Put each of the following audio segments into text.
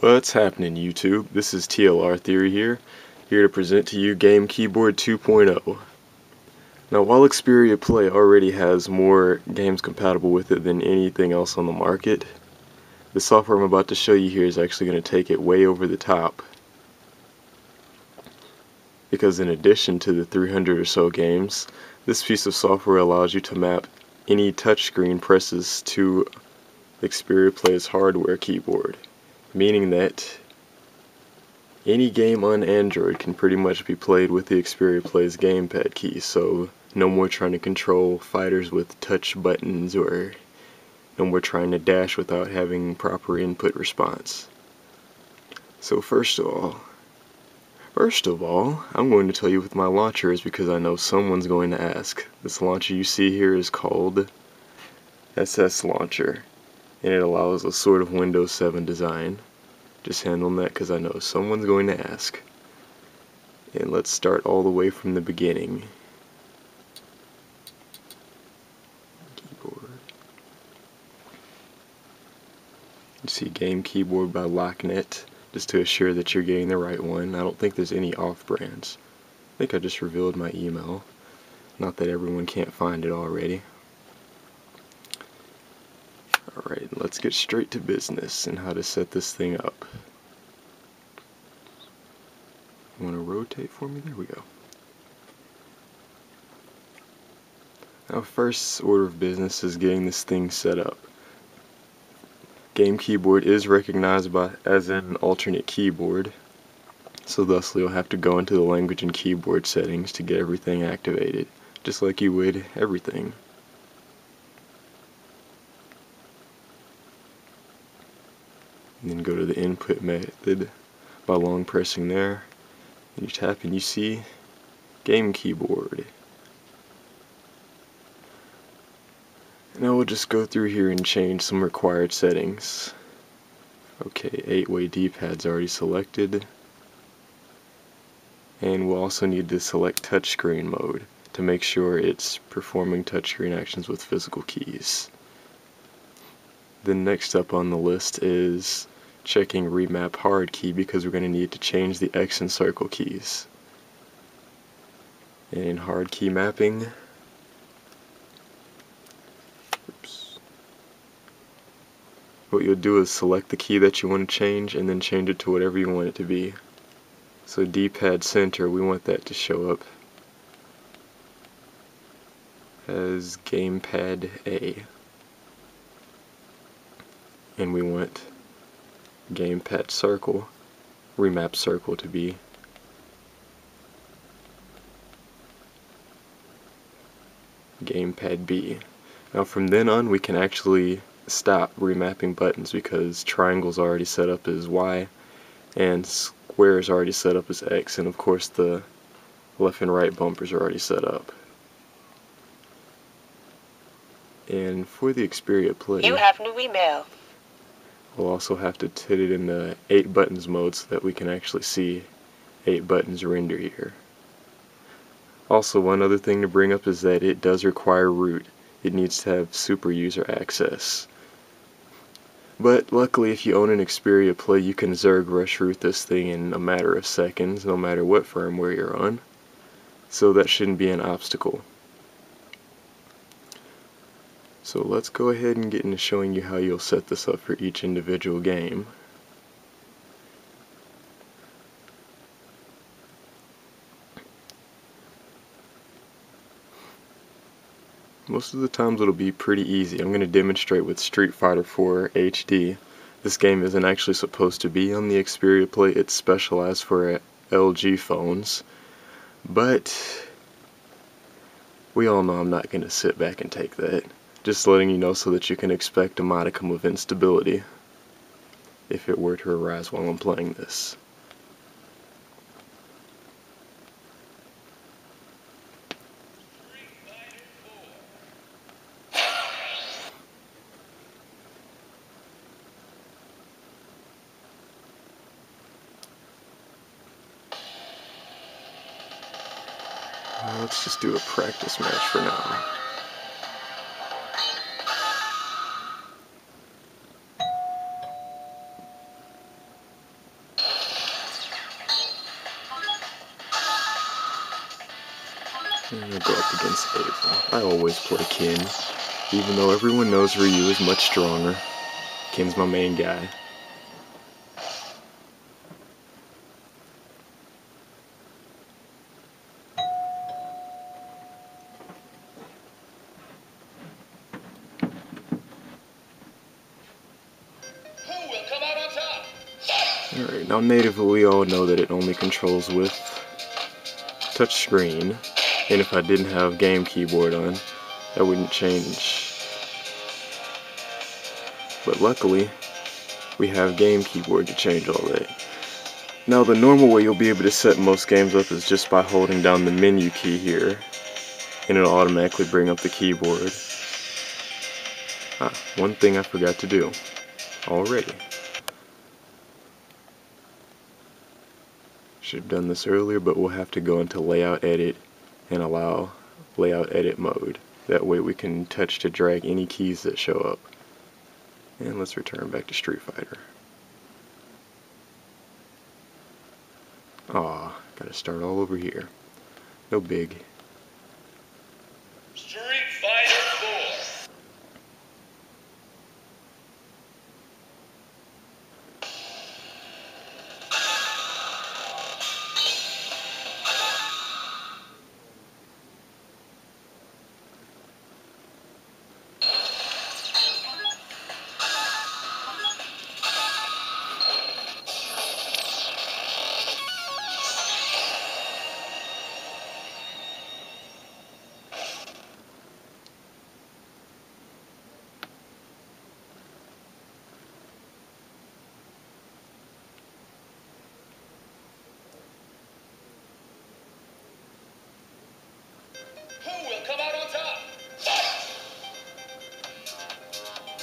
What's happening YouTube? This is TLR Theory here, here to present to you Game Keyboard 2.0. Now while Xperia Play already has more games compatible with it than anything else on the market, the software I'm about to show you here is actually going to take it way over the top. Because in addition to the 300 or so games, this piece of software allows you to map any touchscreen presses to Xperia Play's hardware keyboard meaning that any game on Android can pretty much be played with the Xperia Plays gamepad key, so no more trying to control fighters with touch buttons or no more trying to dash without having proper input response. So first of all, first of all, I'm going to tell you what my launcher is because I know someone's going to ask. This launcher you see here is called SS Launcher and it allows a sort of Windows 7 design. Just handling that because I know someone's going to ask. And let's start all the way from the beginning. Keyboard. You see Game Keyboard by LocNet, just to assure that you're getting the right one. I don't think there's any off-brands. I think I just revealed my email. Not that everyone can't find it already. Alright, let's get straight to business and how to set this thing up. You want to rotate for me? There we go. Now first order of business is getting this thing set up. Game keyboard is recognized by as an alternate keyboard, so thusly you'll have to go into the language and keyboard settings to get everything activated, just like you would everything. And then go to the input method by long pressing there. And you tap and you see game keyboard. Now we'll just go through here and change some required settings. Okay 8-way D-pad's already selected. And we'll also need to select touchscreen mode to make sure it's performing touchscreen actions with physical keys. Then next up on the list is checking remap hard key because we're going to need to change the X and circle keys. And in hard key mapping, oops, what you'll do is select the key that you want to change and then change it to whatever you want it to be. So D-pad center, we want that to show up as gamepad A. And we want gamepad circle, remap circle to be gamepad B. Now from then on we can actually stop remapping buttons because triangle's already set up as Y and square is already set up as X and of course the left and right bumpers are already set up. And for the Xperia Play... You have new email. We'll also have to put it in the 8 buttons mode so that we can actually see 8 buttons render here. Also, one other thing to bring up is that it does require root. It needs to have super user access. But luckily, if you own an Xperia Play, you can Zerg rush root this thing in a matter of seconds, no matter what firmware you're on. So that shouldn't be an obstacle. So let's go ahead and get into showing you how you'll set this up for each individual game. Most of the times it'll be pretty easy. I'm going to demonstrate with Street Fighter 4 HD. This game isn't actually supposed to be on the Xperia Play, it's specialized for uh, LG phones. But we all know I'm not going to sit back and take that. Just letting you know so that you can expect a modicum of instability if it were to arise while I'm playing this. let's just do a practice match for now. Against Ava. I always play Ken, even though everyone knows Ryu is much stronger. Ken's my main guy. Alright, now native we all know that it only controls with touch screen, and if I didn't have game keyboard on, that wouldn't change. But luckily, we have game keyboard to change all that. Now the normal way you'll be able to set most games up is just by holding down the menu key here, and it'll automatically bring up the keyboard. Ah, one thing I forgot to do already. Should have done this earlier, but we'll have to go into layout edit and allow layout edit mode. That way we can touch to drag any keys that show up. And let's return back to Street Fighter. Aw, gotta start all over here. No big.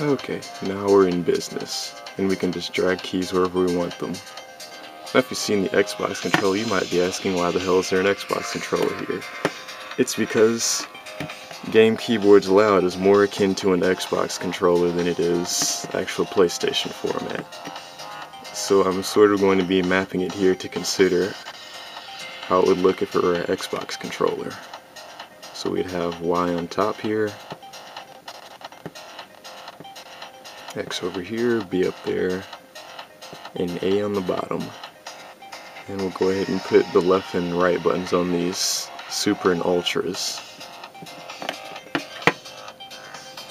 Okay, now we're in business, and we can just drag keys wherever we want them. Now if you've seen the Xbox controller, you might be asking why the hell is there an Xbox controller here? It's because game keyboard's layout is more akin to an Xbox controller than it is actual PlayStation format. So I'm sort of going to be mapping it here to consider how it would look if it were an Xbox controller. So we'd have Y on top here, X over here, B up there, and A on the bottom. And we'll go ahead and put the left and right buttons on these Super and Ultras.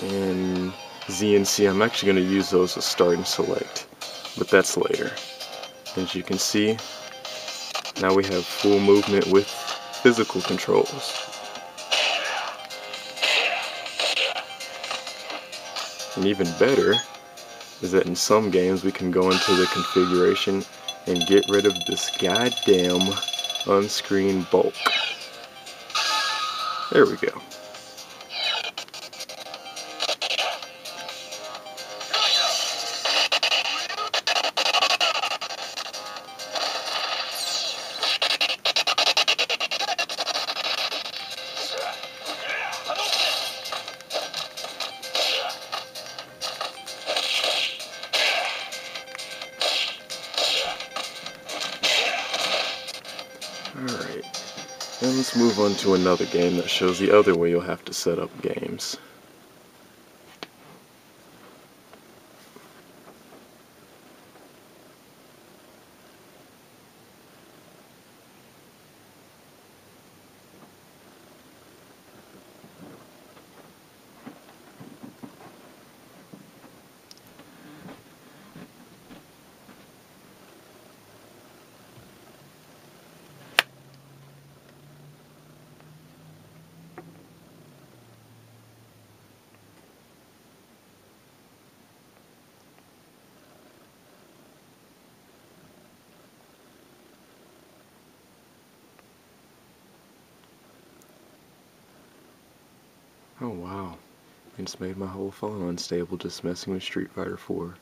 And Z and C, I'm actually going to use those to start and select, but that's later. As you can see, now we have full movement with physical controls. And even better is that in some games we can go into the configuration and get rid of this goddamn on-screen bulk. There we go. And let's move on to another game that shows the other way you'll have to set up games. Oh wow, it's made my whole phone unstable just messing with Street Fighter 4.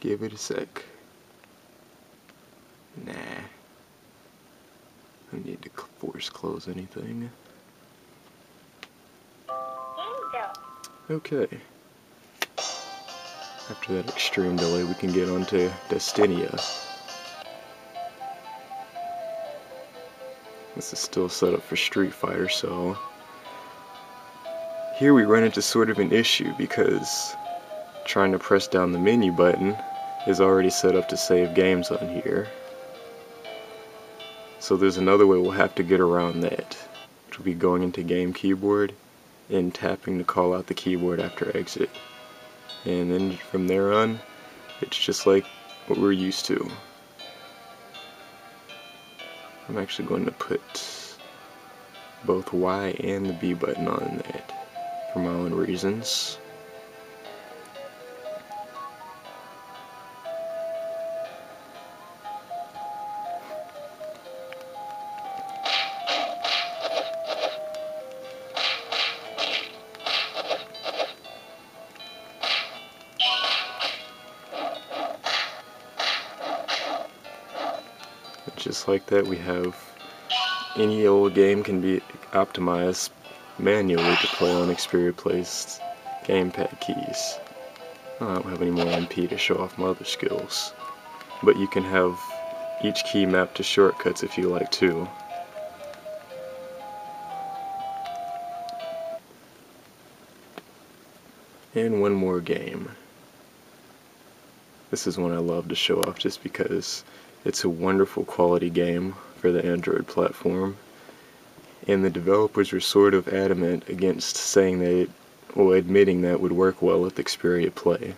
Give it a sec. Nah. I need to force close anything. Okay. After that extreme delay, we can get on to Destinia. This is still set up for Street Fighter, so here we run into sort of an issue because trying to press down the menu button is already set up to save games on here. So there's another way we'll have to get around that, which will be going into game keyboard and tapping to call out the keyboard after exit. And then from there on, it's just like what we're used to. I'm actually going to put both Y and the B button on that for my own reasons. Just like that we have any old game can be optimized manually to play on Xperia Play's gamepad keys. I don't have any more MP to show off my other skills. But you can have each key mapped to shortcuts if you like too. And one more game. This is one I love to show off just because it's a wonderful quality game for the Android platform and the developers were sort of adamant against saying that or admitting that would work well with Xperia Play.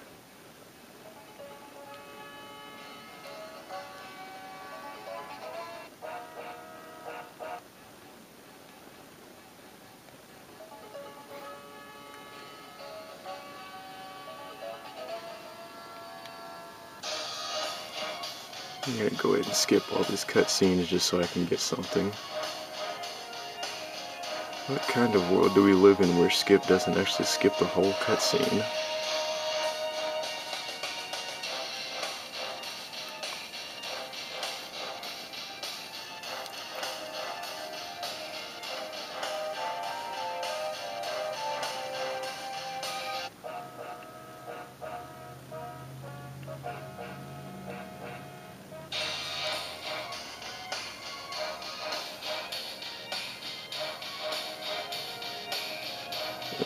I'm gonna go ahead and skip all these cutscenes just so I can get something. What kind of world do we live in where skip doesn't actually skip the whole cutscene?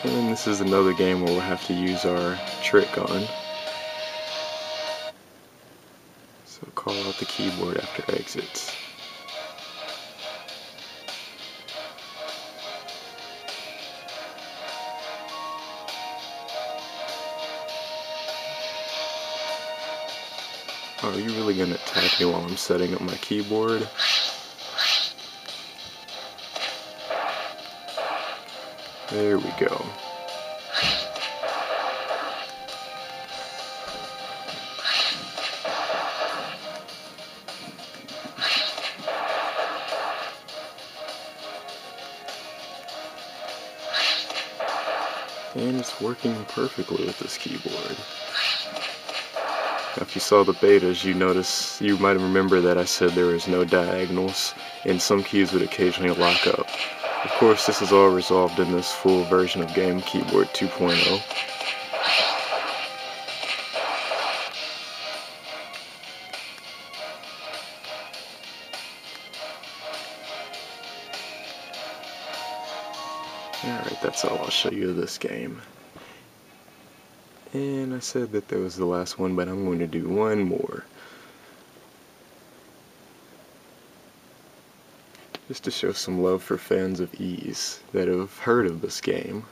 And this is another game where we'll have to use our trick on. So call out the keyboard after exits. Oh, are you really gonna attack me while I'm setting up my keyboard? There we go. And it's working perfectly with this keyboard. If you saw the betas, you notice, you might remember that I said there was no diagonals, and some keys would occasionally lock up. Of course, this is all resolved in this full version of Game Keyboard 2.0. Alright, that's all I'll show you of this game. And I said that that was the last one, but I'm going to do one more. Just to show some love for fans of Ys that have heard of this game.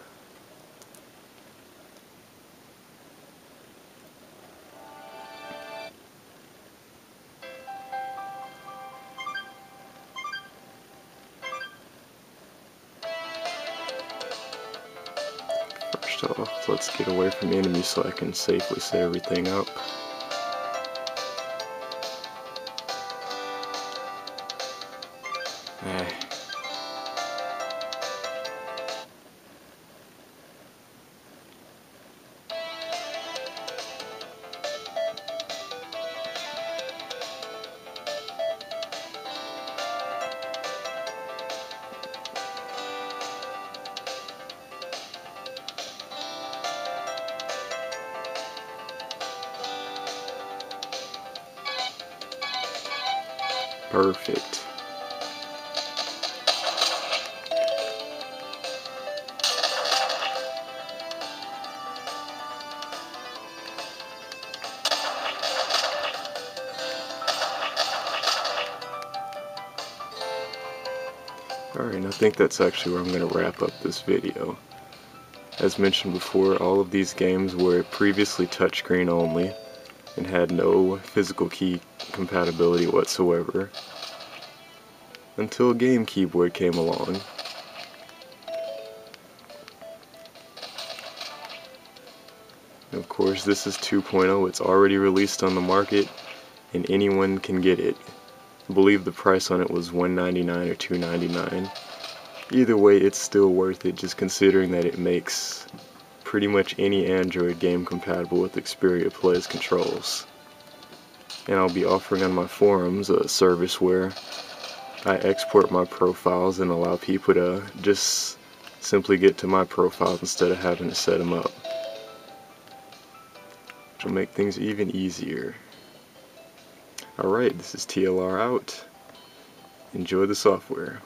First off, let's get away from enemies so I can safely set everything up. Perfect. Alright, and I think that's actually where I'm going to wrap up this video. As mentioned before, all of these games were previously touchscreen only and had no physical key compatibility whatsoever until game keyboard came along. Of course, this is 2.0. It's already released on the market and anyone can get it. I believe the price on it was 199 or 299. Either way, it's still worth it just considering that it makes pretty much any Android game compatible with Xperia Plays controls. And I'll be offering on my forums a service where I export my profiles and allow people to just simply get to my profiles instead of having to set them up. Which will make things even easier. Alright, this is TLR out. Enjoy the software.